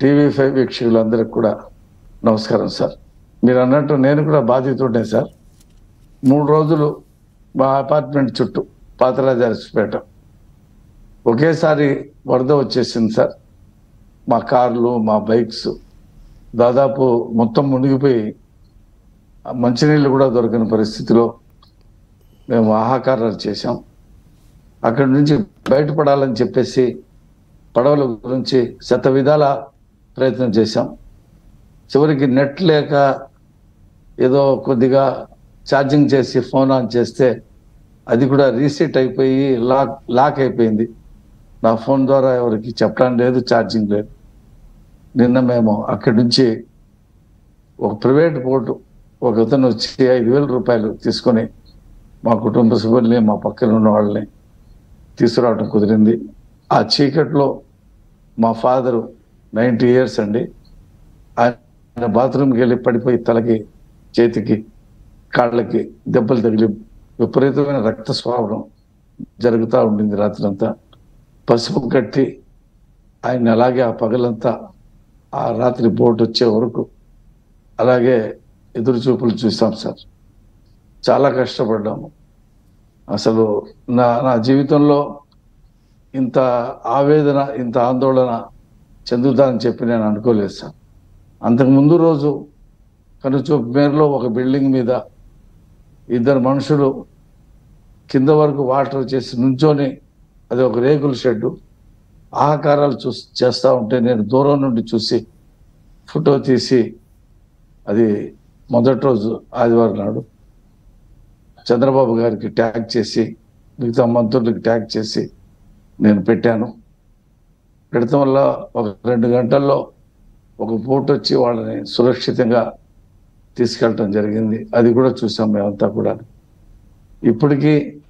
TV five వీక్షకులందరికీ కూడా నమస్కారం సార్. మీరు అన్నట్టు నేను కూడా బాధితుండే సార్. మూడు రోజులు మా అపార్ట్మెంట్ చుట్టూ పాతరాజారిపేట ఒకేసారి వరద వచ్చేసింది సార్. మా కార్లు మా బైక్స్ దాదాపు మొత్తం మునిగిపోయి మంచినీళ్ళు కూడా దొరకని పరిస్థితిలో మేము ఆహాకారాలు చేశాం. అక్కడి నుంచి బయటపడాలని చెప్పేసి పడవల గురించి శత విధాల ప్రయత్నం చేశాం. చివరికి నెట్ లేక ఏదో కొద్దిగా ఛార్జింగ్ చేసి ఫోన్ ఆన్ చేస్తే అది కూడా రీసెట్ అయిపోయి లాక్ లాక్ అయిపోయింది. నా ఫోన్ ద్వారా ఎవరికి చెప్పడం లేదు ఛార్జింగ్ లేదు. నిన్న మేము అక్కడి నుంచి ఒక ప్రైవేట్ బోర్డు ఒక అతను వచ్చి ఐదు వేల రూపాయలు తీసుకొని మా కుటుంబ సభ్యుల్ని మా పక్కన ఉన్న వాళ్ళని తీసుకురావడం కుదిరింది. ఆ చీకట్లో మా ఫాదరు నైంటీ ఇయర్స్ అండి. ఆయన బాత్రూమ్కి వెళ్ళి పడిపోయి తలకి చేతికి కాళ్ళకి దెబ్బలు తగిలి విపరీతమైన రక్తస్రావడం జరుగుతూ ఉండింది రాత్రంతా. పసుపు కట్టి ఆయన అలాగే ఆ పగలంతా ఆ రాత్రి బోట్ వచ్చే వరకు అలాగే ఎదురు చూపులు చూసాం సార్. చాలా కష్టపడ్డాము. అసలు నా నా జీవితంలో ఇంత ఆవేదన ఇంత ఆందోళన చెందుతానని చెప్పి నేను అనుకోలేదు సార్. అంతకు ముందు రోజు కనుచూపు మేరలో ఒక బిల్డింగ్ మీద ఇద్దరు మనుషులు కింద వరకు వాటర్ చేసి నుంచొని అది ఒక రేకుల షెడ్డు ఆకారాలు చూ చేస్తూ ఉంటే నేను దూరం నుండి చూసి ఫోటో తీసి అది మొదటి రోజు ఆదివారం నాడు చంద్రబాబు గారికి ట్యాగ్ చేసి మిగతా మంత్రులకి ట్యాగ్ చేసి నేను పెట్టాను. పెడతాం వల్ల ఒక రెండు గంటల్లో ఒక బోట్ వచ్చి వాళ్ళని సురక్షితంగా తీసుకెళ్ళటం జరిగింది. అది కూడా చూసాం మేమంతా కూడా. ఇప్పటికీ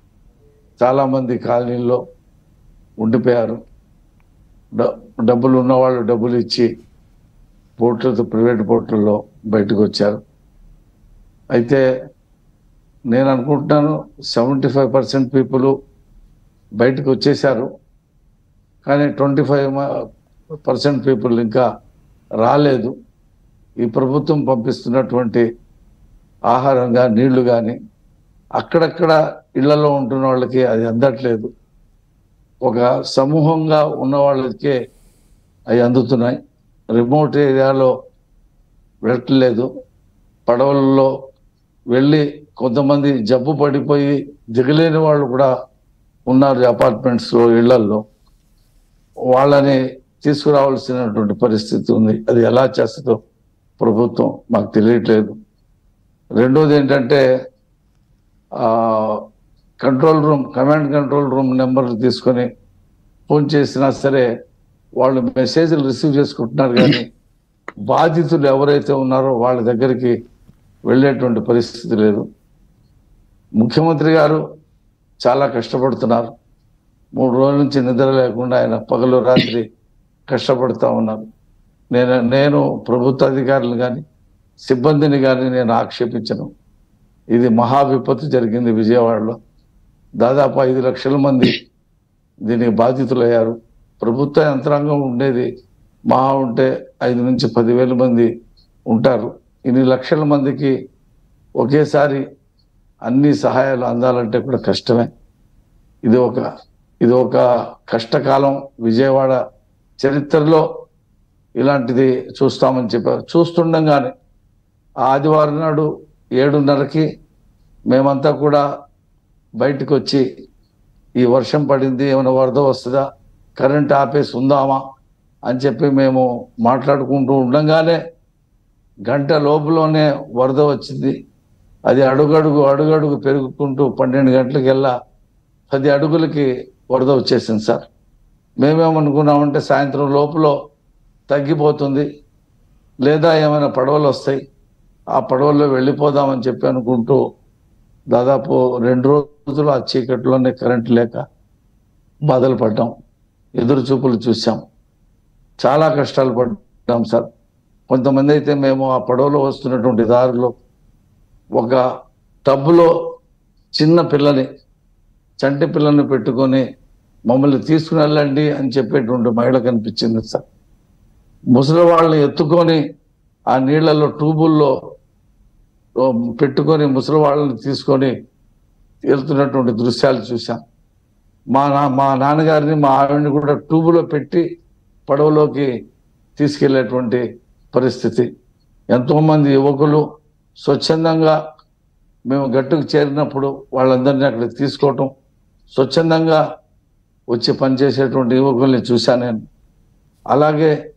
చాలామంది కాలనీల్లో ఉండిపోయారు. డ- డబ్బులు ఉన్నవాళ్ళు డబ్బులు ఇచ్చి బోట్లతో ప్రైవేట్ బోట్లలో బయటకు వచ్చారు. అయితే నేను అనుకుంటున్నాను సెవెంటీ ఫైవ్ పర్సెంట్ పీపుల్ బయటకు వచ్చేసారు కానీ ట్వంటీ ఫైవ్ పర్సెంట్ పీపుల్ ఇంకా రాలేదు. ఈ ప్రభుత్వం పంపిస్తున్నటువంటి ఆహారంగా నీళ్ళు కానీ అక్కడక్కడ ఇళ్ళలో ఉంటున్న వాళ్ళకి అది అందట్లేదు. ఒక సమూహంగా ఉన్న వాళ్ళకే అవి అందుతున్నాయి. రిమోట్ ఏరియాలో వెళ్ళట్లేదు. పడవలలో వెళ్ళి కొంతమంది జబ్బు పడిపోయి దిగలేని వాళ్ళు కూడా ఉన్నారు అపార్ట్మెంట్స్లో ఇళ్ళల్లో. వాళ్ళని తీసుకురావాల్సినటువంటి పరిస్థితి ఉంది. అది ఎలా చేస్తుందో ప్రభుత్వం మాకు తెలియట్లేదు. రెండోది ఏంటంటే control room command control room నెంబర్లు తీసుకొని ఫోన్ చేసినా సరే వాళ్ళు మెసేజ్లు రిసీవ్ చేసుకుంటున్నారు కానీ బాధితులు ఎవరైతే ఉన్నారో వాళ్ళ దగ్గరికి వెళ్ళేటువంటి పరిస్థితి లేదు. ముఖ్యమంత్రి గారు చాలా కష్టపడుతున్నారు. మూడు రోజుల నుంచి నిద్ర లేకుండా ఆయన పగలు రాత్రి కష్టపడుతూ ఉన్నారు. నేను నేను ప్రభుత్వ అధికారులు కానీ సిబ్బందిని కానీ నేను ఆక్షేపించను. ఇది మహా విపత్తు జరిగింది విజయవాడలో. దాదాపు ఐదు లక్షల మంది దీనికి బాధితులయ్యారు. ప్రభుత్వ యంత్రాంగం ఉండేది మహా ఉంటే ఐదు నుంచి పదివేల మంది ఉంటారు. ఇన్ని లక్షల మందికి ఒకేసారి అన్ని సహాయాలు అందాలంటే కూడా కష్టమే. ఇది ఒక ఇది ఒక కష్టకాలం విజయవాడ చరిత్రలో ఇలాంటిది చూస్తామని చెప్పారు. చూస్తుండగానే ఆదివారం నాడు ఏడున్నరకి మేమంతా కూడా బయటకు వచ్చి ఈ వర్షం పడింది ఏమైనా వరద వస్తుందా కరెంట్ ఆపేసి ఉందామా అని చెప్పి మేము మాట్లాడుకుంటూ ఉండగానే గంట లోపులోనే వరద వచ్చింది. అది అడుగడుగు అడుగడుగు పెరుగుకుంటూ పన్నెండు గంటలకెల్లా పది అడుగులకి వరద వచ్చేసింది సార్. మేమేమనుకున్నామంటే సాయంత్రం లోపల తగ్గిపోతుంది. లేదా ఏమైనా పడవలు వస్తాయి. ఆ పడవల్లో వెళ్ళిపోదామని చెప్పి అనుకుంటూ దాదాపు రెండు రోజులు ఆ చీకట్లోనే కరెంట్ లేక బాధలు పడ్డాం. ఎదురు చూపులు చూసాం చాలా కష్టాలు పడ్డాం సార్. కొంతమంది అయితే మేము ఆ పడవలో వస్తున్నటువంటి దారిలో ఒక టబ్బులో చిన్న పిల్లని చంటి పిల్లల్ని పెట్టుకొని మమ్మల్ని తీసుకుని వెళ్ళండి అని చెప్పేటువంటి మహిళ కనిపించింది సార్. ముసలి వాళ్ళని ఎత్తుకొని ఆ నీళ్ళలో ట్యూబుల్లో పెట్టుకొని ముసలి వాళ్ళని తీసుకొని వెళ్తున్నటువంటి దృశ్యాలు చూసాం మా నా మా నాన్నగారిని మా ఆవిడని కూడా ట్యూబులో పెట్టి పడవలోకి తీసుకెళ్ళేటువంటి పరిస్థితి. ఎంతోమంది యువకులు స్వచ్ఛందంగా మేము గట్టుకు చేరినప్పుడు వాళ్ళందరినీ అక్కడ తీసుకోవటం స్వచ్ఛందంగా వచ్చి పనిచేసేటువంటి యువకుల్ని చూశాను నేను. అలాగే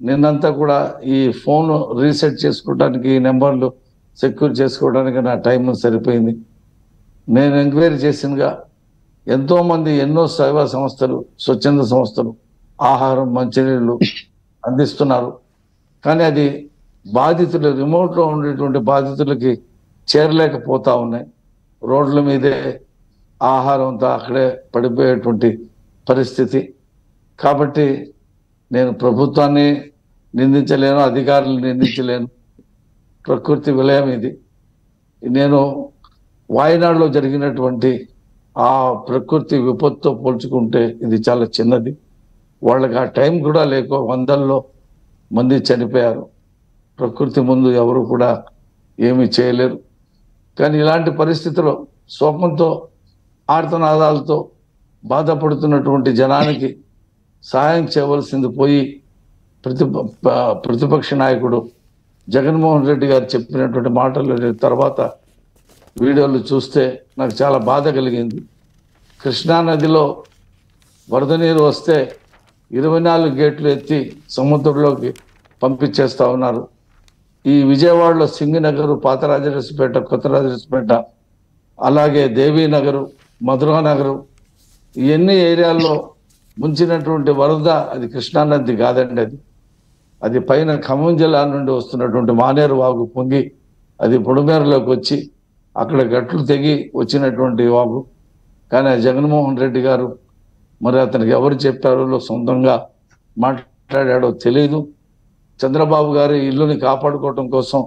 నిన్నంతా కూడా ఈ ఫోన్ రీసెట్ చేసుకోవడానికి ఈ నెంబర్లు సెక్యూర్ చేసుకోవడానికి నా టైం సరిపోయింది. నేను ఎంక్వైరీ చేసినగా ఎంతోమంది ఎన్నో సేవా సంస్థలు స్వచ్ఛంద సంస్థలు ఆహారం మంచినీళ్ళు అందిస్తున్నారు. కానీ అది బాధితులు రిమోట్లో ఉండేటువంటి బాధితులకి చేరలేకపోతా ఉన్నాయి. రోడ్ల మీదే ఆహారంతో అక్కడే పడిపోయేటువంటి పరిస్థితి. కాబట్టి నేను ప్రభుత్వాన్ని నిందించలేను అధికారులను నిందించలేను. ప్రకృతి విలయం ఇది. నేను వాయనాడులో జరిగినటువంటి ఆ ప్రకృతి విపత్తుతో పోల్చుకుంటే ఇది చాలా చిన్నది. వాళ్ళకి ఆ టైం కూడా లేక వందల్లో మంది చనిపోయారు. ప్రకృతి ముందు ఎవరు కూడా ఏమీ చేయలేరు. కానీ ఇలాంటి పరిస్థితిలో శోకంతో ఆర్తనాదాలతో బాధపడుతున్నటువంటి జనానికి సహాయం చేయవలసింది పోయి ప్రతి ప్రతిపక్ష నాయకుడు జగన్మోహన్ రెడ్డి గారు చెప్పినటువంటి మాటలు తర్వాత వీడియోలు చూస్తే నాకు చాలా బాధ కలిగింది. కృష్ణా నదిలో వరద నీరు వస్తే ఇరవై నాలుగు గేట్లు ఎత్తి సముద్రంలోకి పంపించేస్తూ ఉన్నారు. ఈ విజయవాడలో సింగినగర్ పాత రాజరసపేట కొత్త రాజరసపేట అలాగే దేవీనగరు మధురా నగరం ఇవన్నీ ఏరియాల్లో ముంచినటువంటి వరద అది కృష్ణానది కాదండి అది. అది పైన ఖమ్మం జిల్లా నుండి వస్తున్నటువంటి మానేరు వాగు పొంగి అది పొడిమేరలోకి వచ్చి అక్కడ గట్లు తెగి వచ్చినటువంటి వాగు. కానీ ఆ జగన్మోహన్ రెడ్డి గారు మరి అతనికి ఎవరు చెప్పారో సొంతంగా మాట్లాడాడో తెలియదు చంద్రబాబు గారి ఇల్లుని కాపాడుకోవటం కోసం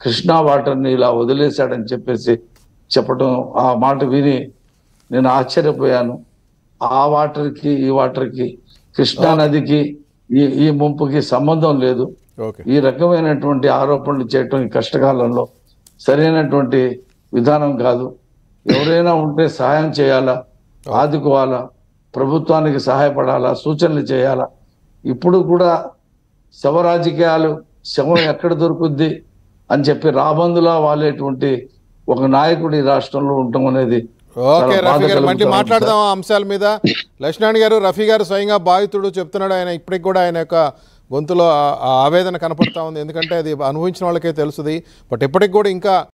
కృష్ణా వాటర్ని ఇలా వదిలేశాడని చెప్పేసి చెప్పటం ఆ మాట విని నేను ఆశ్చర్యపోయాను. ఆ వాటర్కి ఈ వాటర్కి కృష్ణా నదికి ఈ ఈ ముంపుకి సంబంధం లేదు. ఈ రకమైనటువంటి ఆరోపణలు చేయటం ఈ కష్టకాలంలో సరైనటువంటి విధానం కాదు. ఎవరైనా ఉంటే సహాయం చేయాలా? ఆదుకోవాలా? ప్రభుత్వానికి సహాయపడాలా? సూచనలు చేయాలా? ఇప్పుడు కూడా శవ రాజకీయాలు శవం ఎక్కడ దొరుకుద్ది అని చెప్పి రాబందులా వాలేటువంటి ఒక నాయకుడు ఈ రాష్ట్రంలో ఉండటం అనేది ఓకే రఫీ గారు మళ్ళీ మాట్లాడదాం ఆ అంశాల మీద. లక్ష్మణ్ గారు రఫీ గారు స్వయంగా బాధితుడు చెప్తున్నాడు. ఆయన ఇప్పటికి కూడా ఆయన యొక్క గొంతులో ఆవేదన కనపడతా ఉంది. ఎందుకంటే అది అనుభవించిన వాళ్ళకే తెలుస్తుంది బట్ ఇప్పటికి కూడా ఇంకా